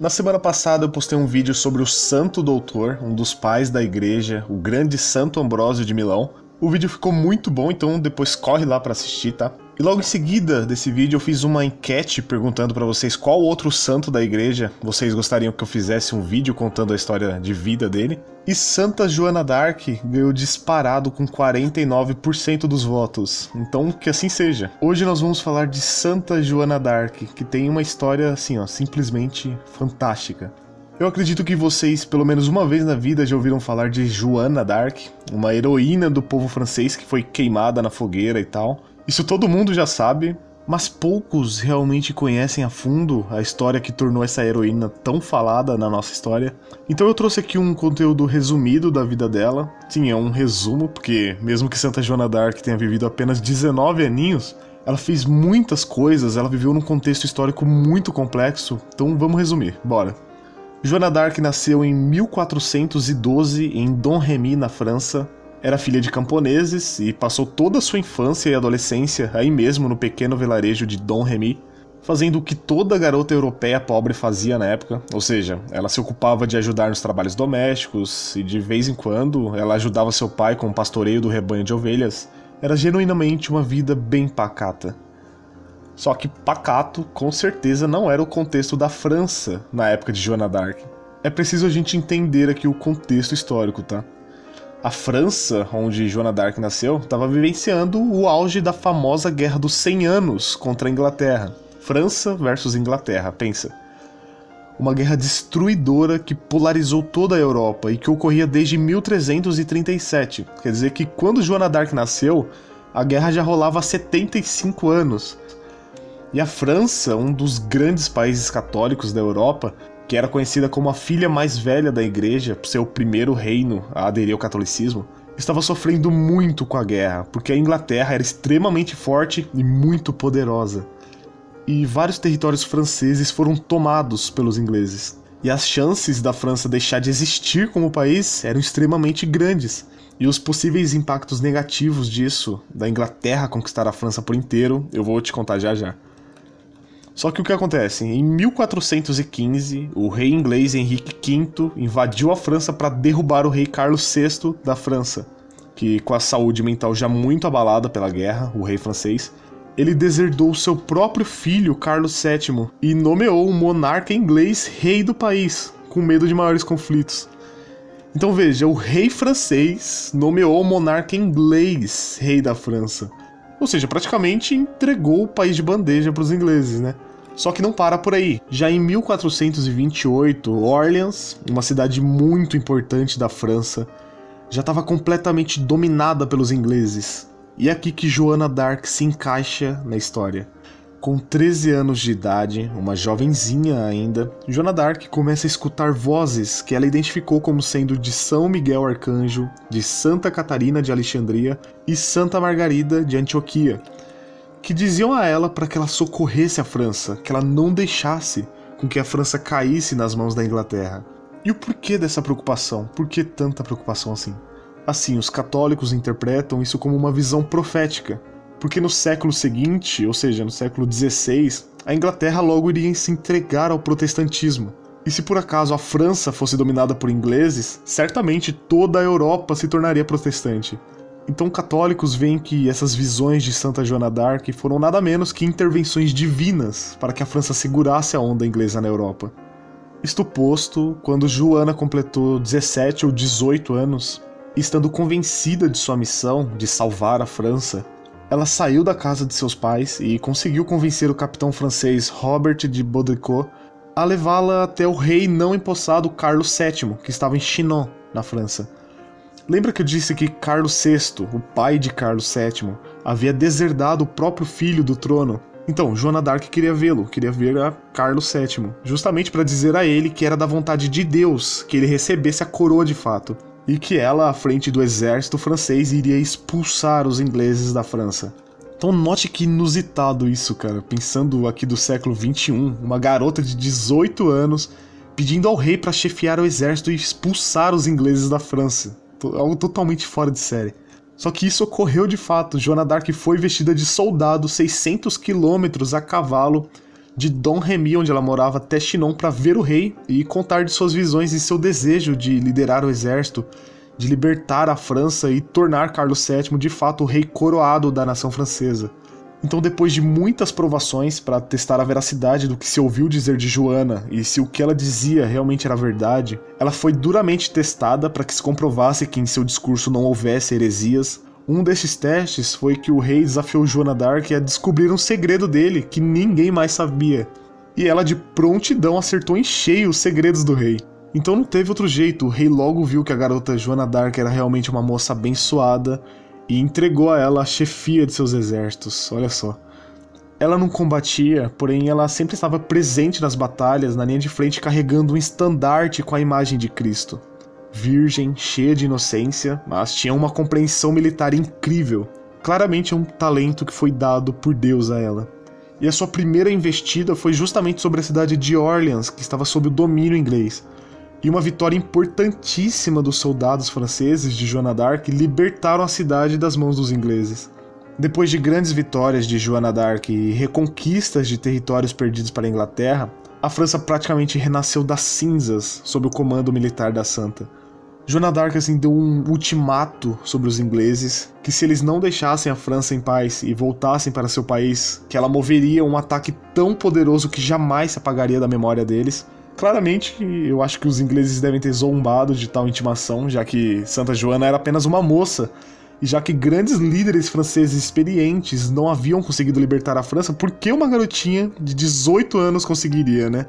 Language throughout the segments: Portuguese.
Na semana passada eu postei um vídeo sobre o Santo Doutor, um dos pais da igreja, o grande Santo Ambrósio de Milão. O vídeo ficou muito bom, então depois corre lá para assistir, tá? E logo em seguida desse vídeo eu fiz uma enquete perguntando para vocês qual outro santo da igreja vocês gostariam que eu fizesse um vídeo contando a história de vida dele. E Santa Joana d'Arc ganhou disparado com 49% dos votos. Então que assim seja. Hoje nós vamos falar de Santa Joana d'Arc, que tem uma história assim, ó, simplesmente fantástica. Eu acredito que vocês, pelo menos uma vez na vida, já ouviram falar de Joana d'Arc, uma heroína do povo francês que foi queimada na fogueira e tal. Isso todo mundo já sabe, mas poucos realmente conhecem a fundo a história que tornou essa heroína tão falada na nossa história. Então eu trouxe aqui um conteúdo resumido da vida dela. Sim, é um resumo, porque mesmo que Santa Joana d'Arc tenha vivido apenas 19 aninhos, ela fez muitas coisas, ela viveu num contexto histórico muito complexo. Então vamos resumir, bora. Joana d'Arc nasceu em 1412 em Domremy, na França, era filha de camponeses e passou toda a sua infância e adolescência aí mesmo no pequeno vilarejo de Dom Remy, fazendo o que toda garota europeia pobre fazia na época, ou seja, ela se ocupava de ajudar nos trabalhos domésticos e de vez em quando ela ajudava seu pai com o pastoreio do rebanho de ovelhas. Era genuinamente uma vida bem pacata. Só que pacato, com certeza, não era o contexto da França na época de Joana d'Arc. É preciso a gente entender aqui o contexto histórico, tá? A França, onde Joana d'Arc nasceu, estava vivenciando o auge da famosa Guerra dos 100 Anos contra a Inglaterra. França versus Inglaterra, pensa. Uma guerra destruidora que polarizou toda a Europa e que ocorria desde 1337. Quer dizer que quando Joana d'Arc nasceu, a guerra já rolava há 75 anos. E a França, um dos grandes países católicos da Europa, que era conhecida como a filha mais velha da igreja, por ser o primeiro reino a aderir ao catolicismo, estava sofrendo muito com a guerra, porque a Inglaterra era extremamente forte e muito poderosa. E vários territórios franceses foram tomados pelos ingleses. E as chances da França deixar de existir como país eram extremamente grandes. E os possíveis impactos negativos disso, da Inglaterra conquistar a França por inteiro, eu vou te contar já já. Só que o que acontece? Em 1415, o rei inglês Henrique V invadiu a França para derrubar o rei Carlos VI da França, que com a saúde mental já muito abalada pela guerra, o rei francês, ele deserdou seu próprio filho Carlos VII e nomeou o monarca inglês rei do país, com medo de maiores conflitos. Então veja, o rei francês nomeou o monarca inglês rei da França. Ou seja, praticamente entregou o país de bandeja para os ingleses, né? Só que não para por aí. Já em 1428, Orleans, uma cidade muito importante da França, já estava completamente dominada pelos ingleses. E é aqui que Joana d'Arc se encaixa na história. Com 13 anos de idade, uma jovenzinha ainda, Joana d'Arc começa a escutar vozes que ela identificou como sendo de São Miguel Arcanjo, de Santa Catarina de Alexandria e Santa Margarida de Antioquia, que diziam a ela para que ela socorresse a França, que ela não deixasse com que a França caísse nas mãos da Inglaterra. E o porquê dessa preocupação? Por que tanta preocupação assim? Assim, os católicos interpretam isso como uma visão profética, porque no século seguinte, ou seja, no século XVI, a Inglaterra logo iria se entregar ao protestantismo. E se por acaso a França fosse dominada por ingleses, certamente toda a Europa se tornaria protestante. Então católicos veem que essas visões de Santa Joana d'Arc foram nada menos que intervenções divinas para que a França segurasse a onda inglesa na Europa. Isto posto, quando Joana completou 17 ou 18 anos, estando convencida de sua missão de salvar a França, ela saiu da casa de seus pais e conseguiu convencer o capitão francês Robert de Baudricourt a levá-la até o rei não empossado Carlos VII, que estava em Chinon, na França. Lembra que eu disse que Carlos VI, o pai de Carlos VII, havia deserdado o próprio filho do trono? Então, Joana d'Arc queria vê-lo, queria ver a Carlos VII, justamente para dizer a ele que era da vontade de Deus que ele recebesse a coroa de fato e que ela, à frente do exército francês, iria expulsar os ingleses da França. Então note que inusitado isso, cara. Pensando aqui do século 21, uma garota de 18 anos pedindo ao rei para chefiar o exército e expulsar os ingleses da França. Algo totalmente fora de série. Só que isso ocorreu de fato. Joana d'Arc foi vestida de soldado 600 quilômetros a cavalo de Dom Remy, onde ela morava, até Chinon para ver o rei e contar de suas visões e seu desejo de liderar o exército, de libertar a França e tornar Carlos VII de fato o rei coroado da nação francesa. Então, depois de muitas provações para testar a veracidade do que se ouviu dizer de Joana e se o que ela dizia realmente era verdade, ela foi duramente testada para que se comprovasse que em seu discurso não houvesse heresias. Um desses testes foi que o rei desafiou Joana d'Arc a descobrir um segredo dele que ninguém mais sabia. E ela de prontidão acertou em cheio os segredos do rei. Então não teve outro jeito, o rei logo viu que a garota Joana d'Arc era realmente uma moça abençoada e entregou a ela a chefia de seus exércitos. Olha só. Ela não combatia, porém ela sempre estava presente nas batalhas, na linha de frente, carregando um estandarte com a imagem de Cristo. Virgem, cheia de inocência, mas tinha uma compreensão militar incrível. Claramente é um talento que foi dado por Deus a ela. E a sua primeira investida foi justamente sobre a cidade de Orleans, que estava sob o domínio inglês e uma vitória importantíssima dos soldados franceses de Joana d'Arc libertaram a cidade das mãos dos ingleses. Depois de grandes vitórias de Joana d'Arc e reconquistas de territórios perdidos para a Inglaterra, a França praticamente renasceu das cinzas sob o comando militar da Santa. Joana d'Arc assim deu um ultimato sobre os ingleses que se eles não deixassem a França em paz e voltassem para seu país, que ela moveria um ataque tão poderoso que jamais se apagaria da memória deles Claramente, eu acho que os ingleses devem ter zombado de tal intimação, já que Santa Joana era apenas uma moça, e já que grandes líderes franceses experientes não haviam conseguido libertar a França, por que uma garotinha de 18 anos conseguiria, né?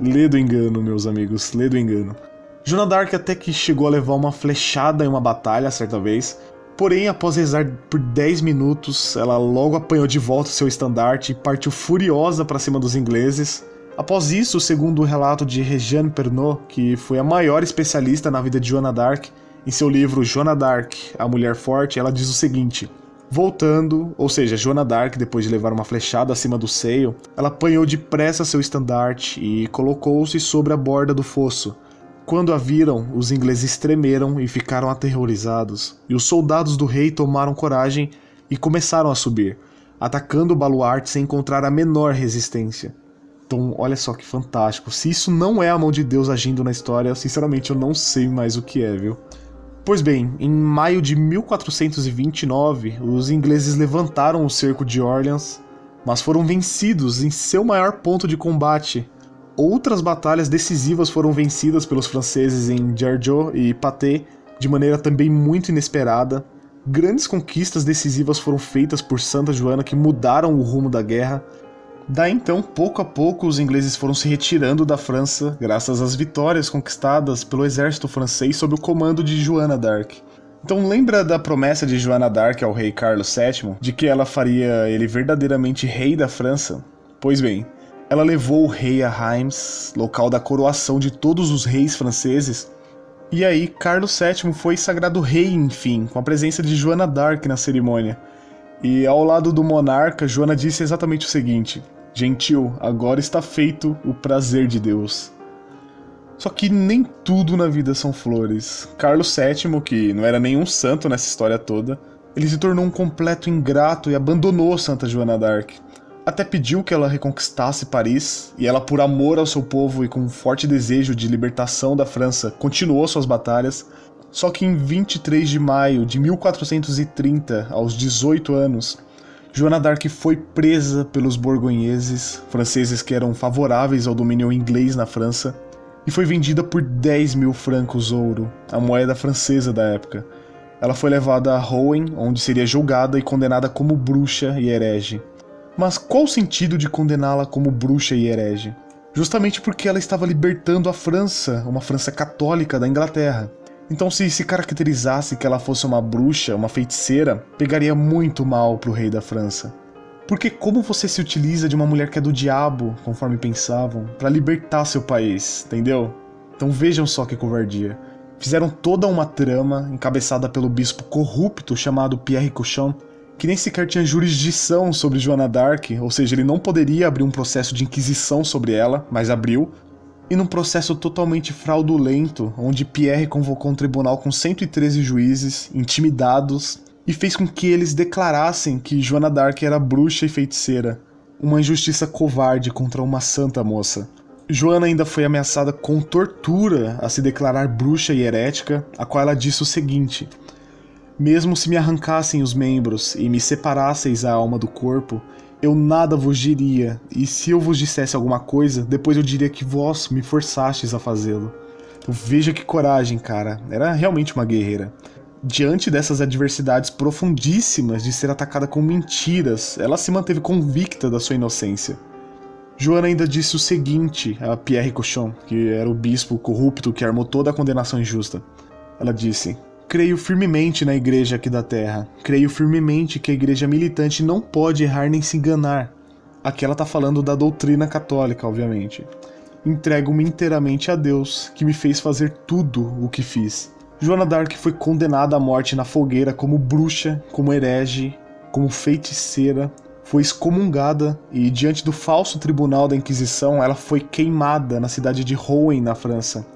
Lê do engano, meus amigos, lê do engano. Joana d'Arc até que chegou a levar uma flechada em uma batalha certa vez, porém, após rezar por 10 minutos, ela logo apanhou de volta seu estandarte e partiu furiosa para cima dos ingleses, Após isso, segundo o relato de Regiane Pernod, que foi a maior especialista na vida de Joana d'Arc, em seu livro Joana d'Arc, A Mulher Forte, ela diz o seguinte: Voltando, ou seja, Joana d'Arc, depois de levar uma flechada acima do seio, ela apanhou depressa seu estandarte e colocou-se sobre a borda do fosso. Quando a viram, os ingleses tremeram e ficaram aterrorizados, e os soldados do rei tomaram coragem e começaram a subir, atacando o baluarte sem encontrar a menor resistência. Então, olha só que fantástico. Se isso não é a mão de Deus agindo na história, sinceramente eu não sei mais o que é, viu? Pois bem, em maio de 1429, os ingleses levantaram o cerco de Orleans, mas foram vencidos em seu maior ponto de combate. Outras batalhas decisivas foram vencidas pelos franceses em Jargeau e Patay de maneira também muito inesperada. Grandes conquistas decisivas foram feitas por Santa Joana que mudaram o rumo da guerra, Daí então, pouco a pouco, os ingleses foram se retirando da França, graças às vitórias conquistadas pelo exército francês sob o comando de Joana d'Arc. Então lembra da promessa de Joana d'Arc ao rei Carlos VII de que ela faria ele verdadeiramente rei da França? Pois bem, ela levou o rei a Reims, local da coroação de todos os reis franceses, e aí Carlos VII foi sagrado rei, enfim, com a presença de Joana d'Arc na cerimônia. E ao lado do monarca, Joana disse exatamente o seguinte: Gentil, agora está feito o prazer de Deus. Só que nem tudo na vida são flores. Carlos VII, que não era nenhum santo nessa história toda, ele se tornou um completo ingrato e abandonou Santa Joana d'Arc. Até pediu que ela reconquistasse Paris, e ela, por amor ao seu povo e com um forte desejo de libertação da França, continuou suas batalhas, só que em 23 de maio de 1430, aos 18 anos, Joana d'Arc foi presa pelos borgonheses, franceses que eram favoráveis ao domínio inglês na França, e foi vendida por 10 mil francos ouro, a moeda francesa da época. Ela foi levada a Rouen, onde seria julgada e condenada como bruxa e herege. Mas qual o sentido de condená-la como bruxa e herege? Justamente porque ela estava libertando a França, uma França católica da Inglaterra. Então, se se caracterizasse que ela fosse uma bruxa, uma feiticeira, pegaria muito mal pro rei da França. Porque como você se utiliza de uma mulher que é do diabo, conforme pensavam, para libertar seu país, entendeu? Então vejam só que covardia. Fizeram toda uma trama encabeçada pelo bispo corrupto chamado Pierre Cochon, que nem sequer tinha jurisdição sobre Joana d'Arc, ou seja, ele não poderia abrir um processo de inquisição sobre ela, mas abriu, e num processo totalmente fraudulento, onde Pierre convocou um tribunal com 113 juízes, intimidados, e fez com que eles declarassem que Joana d'Arc era bruxa e feiticeira. uma injustiça covarde contra uma santa moça. Joana ainda foi ameaçada com tortura a se declarar bruxa e herética, a qual ela disse o seguinte: Mesmo se me arrancassem os membros e me separasseis a alma do corpo, eu nada vos diria, e se eu vos dissesse alguma coisa, depois eu diria que vós me forçastes a fazê-lo. Então veja que coragem, cara. Era realmente uma guerreira. Diante dessas adversidades profundíssimas de ser atacada com mentiras, ela se manteve convicta da sua inocência. Joana ainda disse o seguinte a Pierre Cochon, que era o bispo corrupto que armou toda a condenação injusta. Ela disse: Creio firmemente na igreja aqui da terra. Creio firmemente que a igreja militante não pode errar nem se enganar. Aqui ela está falando da doutrina católica, obviamente. Entrego-me inteiramente a Deus, que me fez fazer tudo o que fiz. Joana d'Arc foi condenada à morte na fogueira como bruxa, como herege, como feiticeira, foi excomungada e, diante do falso tribunal da Inquisição, ela foi queimada na cidade de Rouen, na França.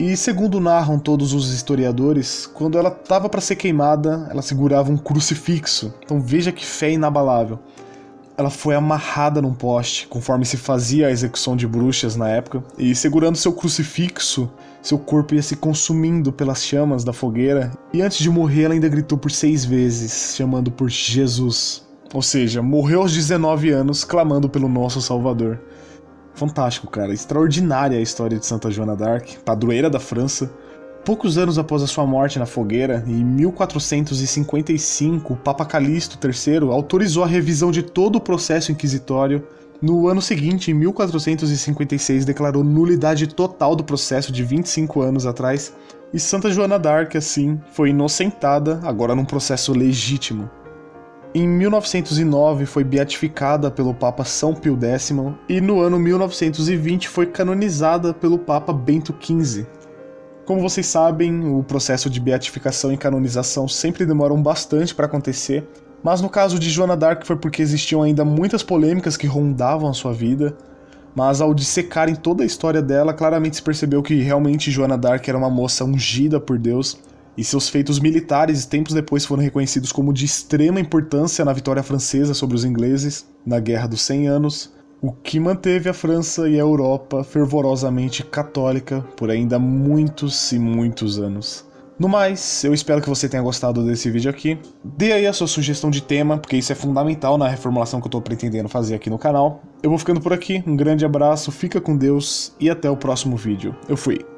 E segundo narram todos os historiadores, quando ela estava para ser queimada, ela segurava um crucifixo. Então veja que fé inabalável. Ela foi amarrada num poste, conforme se fazia a execução de bruxas na época, e segurando seu crucifixo, seu corpo ia se consumindo pelas chamas da fogueira. E antes de morrer, ela ainda gritou por seis vezes, chamando por Jesus. Ou seja, morreu aos 19 anos clamando pelo nosso Salvador. Fantástico, cara. Extraordinária a história de Santa Joana d'Arc, padroeira da França. Poucos anos após a sua morte na fogueira, em 1455, o Papa Calixto III autorizou a revisão de todo o processo inquisitório. No ano seguinte, em 1456, declarou nulidade total do processo de 25 anos atrás, e Santa Joana d'Arc, assim, foi inocentada, agora num processo legítimo. Em 1909 foi beatificada pelo Papa São Pio X e no ano 1920 foi canonizada pelo Papa Bento XV. Como vocês sabem, o processo de beatificação e canonização sempre demoram bastante para acontecer, mas no caso de Joana d'Arc foi porque existiam ainda muitas polêmicas que rondavam a sua vida, mas ao dissecarem toda a história dela, claramente se percebeu que realmente Joana d'Arc era uma moça ungida por Deus e seus feitos militares tempos depois foram reconhecidos como de extrema importância na vitória francesa sobre os ingleses na Guerra dos Cem Anos, o que manteve a França e a Europa fervorosamente católica por ainda muitos e muitos anos. No mais, eu espero que você tenha gostado desse vídeo aqui. Dê aí a sua sugestão de tema, porque isso é fundamental na reformulação que eu estou pretendendo fazer aqui no canal. Eu vou ficando por aqui, um grande abraço, fica com Deus e até o próximo vídeo. Eu fui.